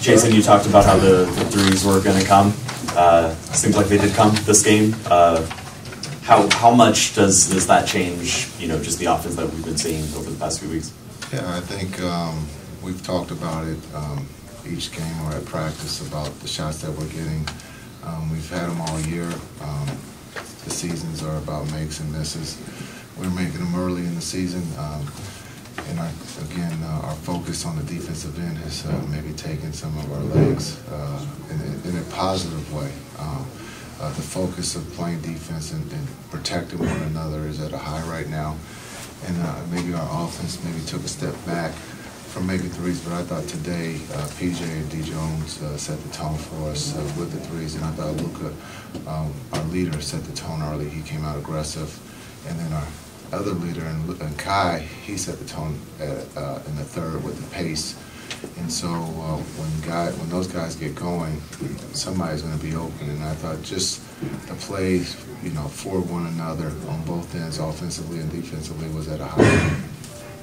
Jason, you talked about how the, the threes were going to come. Uh, seems like they did come this game. Uh, how how much does does that change? You know, just the offense that we've been seeing over the past few weeks. Yeah, I think um, we've talked about it um, each game or at practice about the shots that we're getting. Um, we've had them all year. Um, the seasons are about makes and misses. We're making them early in the season. And our, again, uh, our focus on the defensive end has uh, maybe taken some of our legs uh, in, a, in, a, positive way. Um, uh, the focus of playing defense and, and, protecting one another is at a high right now. And uh, maybe our offense maybe took a step back from making threes, but I thought today uh, PJ and D Jones set the tone for us with the threes, and I thought Luka, um, our leader, set the tone early. He came out aggressive, and then our other leader and, and Kai, he set the tone at, uh, in the third with the pace. And so uh, when guy, when those guys get going, somebody's going to be open. And I thought just the plays, you know, for one another on both ends, offensively and defensively, was at a high.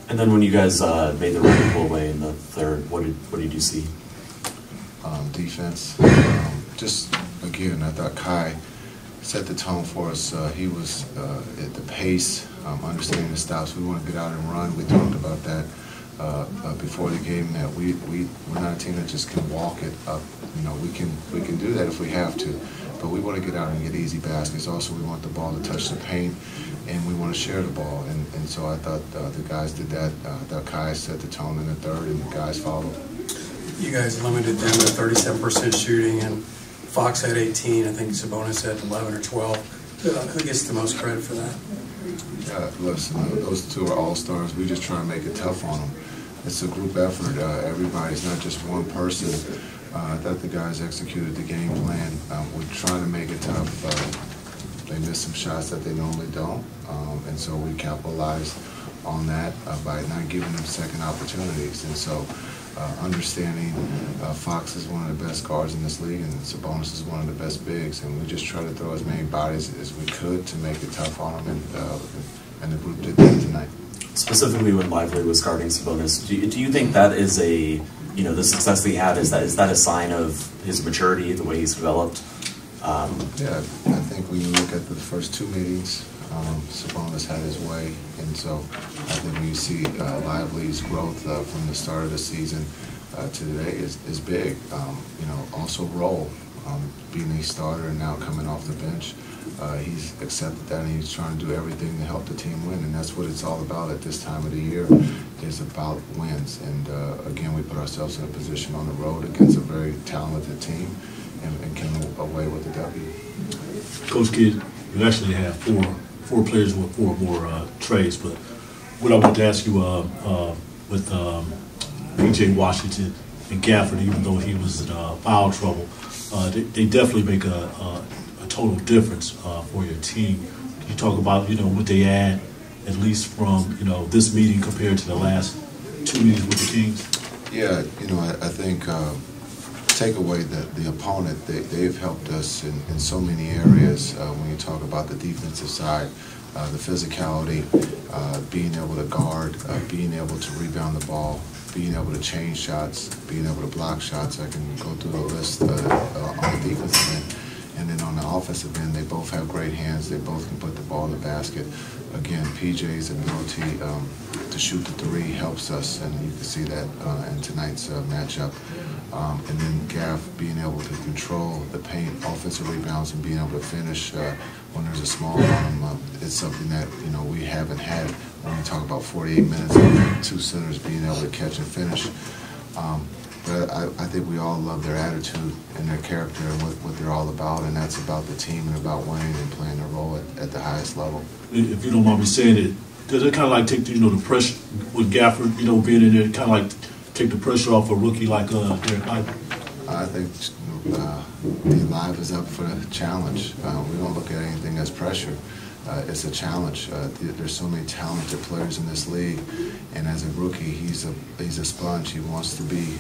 And then when you guys uh, made the run pull away in the third, what did what did you see? Um, defense. Um, just again, I thought Kai set the tone for us. Uh, he was uh, at the pace, um, understanding the stops. We want to get out and run. We talked about that uh, uh, before the game. That we we we're not a team that just can walk it up. You know, we can we can do that if we have to, but we want to get out and get easy baskets. Also, we want the ball to touch the paint, and we want to share the ball. And and so I thought uh, the guys did that. Uh, that Kai set the tone in the third, and the guys followed. You guys limited them to 37% shooting and Fox had 18, I think Sabonis had 11 or 12. Uh, who gets the most credit for that? Uh, listen, uh, those two are all-stars. We just try to make it tough on them. It's a group effort. Uh, everybody's not just one person. Uh, I thought the guys executed the game plan. Um, we're trying to make it tough. They missed some shots that they normally don't, um, and so we capitalized on that by not giving them second opportunities. And so uh, understanding uh, Fox is one of the best guards in this league and Sabonis is one of the best bigs, and we just try to throw as many bodies as we could to make it tough on them, and, uh, and the group did that tonight. Specifically, when Lively was guarding Sabonis, do you, do you think that is a you know the success that he had is that is that a sign of his maturity, the way he's developed? Um, yeah, I think when you look at the first two meetings, um, Sabonis had his way, and so I think when you see uh, Lively's growth uh, from the start of the season uh, to today is, is big. Um, you know, also role, um, being a starter and now coming off the bench, uh, he's accepted that and he's trying to do everything to help the team win, and that's what it's all about at this time of the year. Is about wins, and uh, again, we put ourselves in a position on the road against a very talented team, and, and came away with the W. Coach Kidd, you actually have four four players with four more uh, trades. But what I want to ask you uh, uh, with um, PJ Washington and Gafford, even though he was in uh, foul trouble, uh, they, they, definitely make a, a, a total difference uh, for your team. Can you talk about you know what they add, at least from you know this meeting compared to the last two meetings with the Kings? Yeah, you know I, I think take away the, the opponent, they, they've helped us in, in so many areas uh, when you talk about the defensive side. Uh, the physicality, uh, being able to guard, uh, being able to rebound the ball, being able to change shots, being able to block shots. I can go through the list uh, uh, on the defensive end. And then on the offensive end, they both have great hands. They both can put the ball in the basket. Again, PJ's ability um, to shoot the three helps us, and you can see that in tonight's matchup. Um, and then Gaff being able to control the paint, offensive rebounds, and being able to finish uh, when there's a small on. Uh, it's something that you know we haven't had when we talk about 48 minutes two centers being able to catch and finish. Um, I, I, think we all love their attitude and their character and what, what, they're all about, and that's about the team and about winning and playing their role at, at the highest level. If you don't mind me saying it, does it kind of like take you know the pressure with Gafford, you know, being in there, kind of like take the pressure off a rookie like uh, Lively? I think uh, the live is up for a challenge. Uh, we don't look at anything as pressure. Uh, it's a challenge. Uh, there's so many talented players in this league, and as a rookie, he's a he's a sponge. He wants to be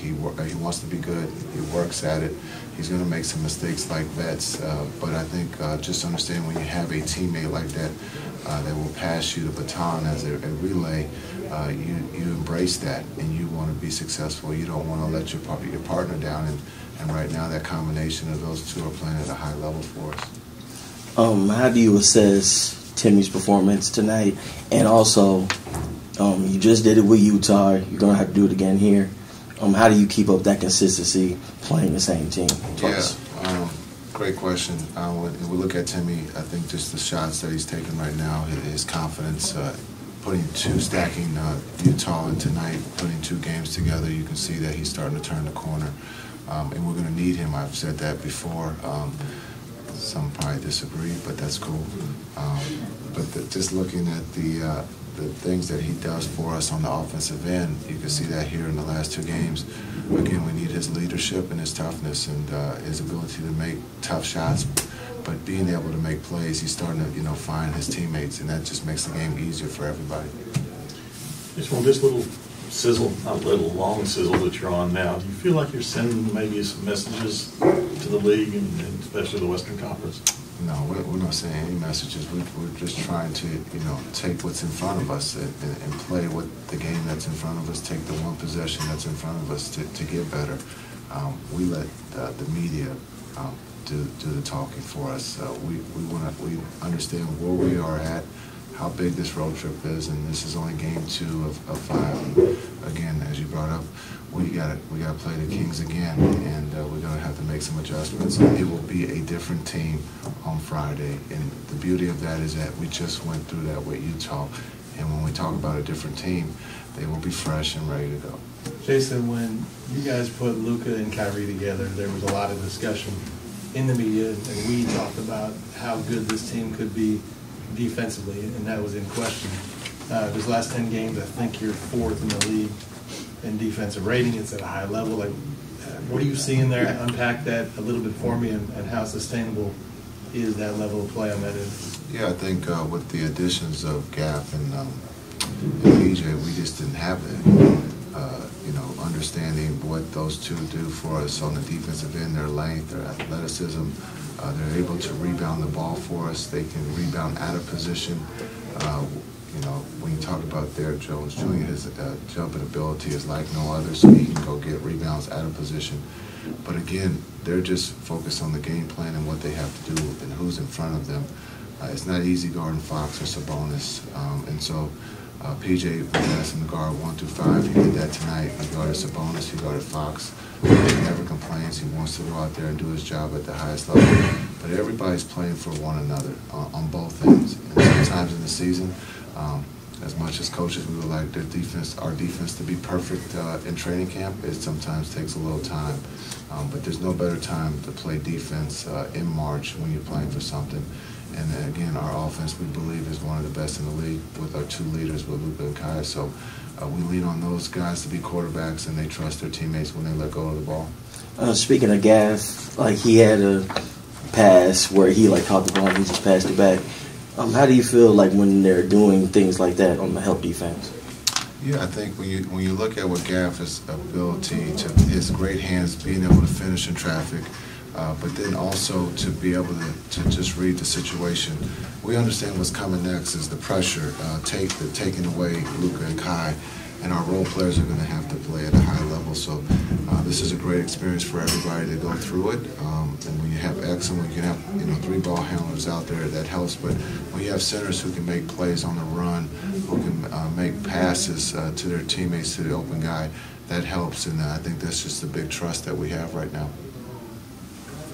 he he wants to be good. He works at it. He's going to make some mistakes like vets, uh, but I think uh, just understand when you have a teammate like that uh, that will pass you the baton as a, a relay uh, you you embrace that and you want to be successful. You don't want to let your your partner down. And, and right now, that combination of those two are playing at a high level for us. Um, how do you assess Timmy's performance tonight? And also, um, you just did it with Utah. You're gonna have to do it again here. Um, how do you keep up that consistency playing the same team twice? Yeah, um, great question. Uh, we look at Timmy, I think just the shots that he's taking right now, his, confidence, uh, putting two, stacking uh, Utah in tonight, putting two games together, you can see that he's starting to turn the corner. Um, and we're going to need him. I've said that before. Um, some probably disagree, but that's cool. Um, but the, just looking at the uh, the things that he does for us on the offensive end, you can see that here in the last two games. Again, we need his leadership and his toughness and uh, his ability to make tough shots. But being able to make plays, he's starting to you know find his teammates, and that just makes the game easier for everybody. Just want this little sizzle, not little, long sizzle that you're on now. Do you feel like you're sending maybe some messages to the league and, and especially the Western Conference? No, we're, we're not saying any messages. We, we're just trying to, you know, take what's in front of us and, and, play what the game that's in front of us. Take the one possession that's in front of us to, to get better. Um, we let the media um, do, do the talking for us. Uh, we we want to we understand where we are at, how big this road trip is, and this is only game two of, of five. And again, as you brought up, we got we got to play the Kings again, and uh, we're going to have to make some adjustments. It will be a different team on Friday, and the beauty of that is that we just went through that with Utah, and when we talk about a different team, they will be fresh and ready to go. Jason, when you guys put Luka and Kyrie together, there was a lot of discussion in the media, and we talked about how good this team could be defensively, and that was in question. Uh, these last 10 games, I think you're fourth in the league in defensive rating. It's at a high level. Like, uh, what are you seeing there? Unpack that a little bit for me, and, and how sustainable is that level of play on that end? Yeah, I think uh, with the additions of Gaff and, um, and PJ, we just didn't have that. Uh, you know, understanding what those two do for us on the defensive end, their length, their athleticism. Uh, they're able to rebound the ball for us. They can rebound out of position. Uh, you know, when you talk about Derrick Jones Jr., his uh, jumping ability is like no other, so he can go get rebounds out of position. But again, they're just focused on the game plan and what they have to do and who's in front of them. Uh, it's not easy guarding Fox or Sabonis, um, and so uh, PJ asked him to guard one through five. He did that tonight. He guarded Sabonis. He guarded Fox. He never complains. He wants to go out there and do his job at the highest level. But everybody's playing for one another on, on both ends. And sometimes in the season, um, as much as coaches, we would like their defense, our defense, to be perfect uh, in training camp. It sometimes takes a little time, um, but there's no better time to play defense uh, in March when you're playing for something. And then again, our offense, we believe, is one of the best in the league with our two leaders, with Luka and Kai. So uh, we lean on those guys to be quarterbacks, and they trust their teammates when they let go of the ball. Uh, speaking of Gaff, like he had a pass where he like caught the ball and he just passed it back. Um, how do you feel like when they're doing things like that on the help defense? Yeah, I think when you when you look at what Gaff's ability to his great hands, being able to finish in traffic, uh, but then also to be able to, to just read the situation. We understand what's coming next is the pressure, uh, take the taking away Luka and Kai, and our role players are going to have to play at a high level. So uh, this is a great experience for everybody to go through it. Um, and when you have when you can have you know three ball handlers out there, that helps. But when you have centers who can make plays on the run, who can uh, make passes uh, to their teammates to the open guy, that helps. And uh, I think that's just the big trust that we have right now.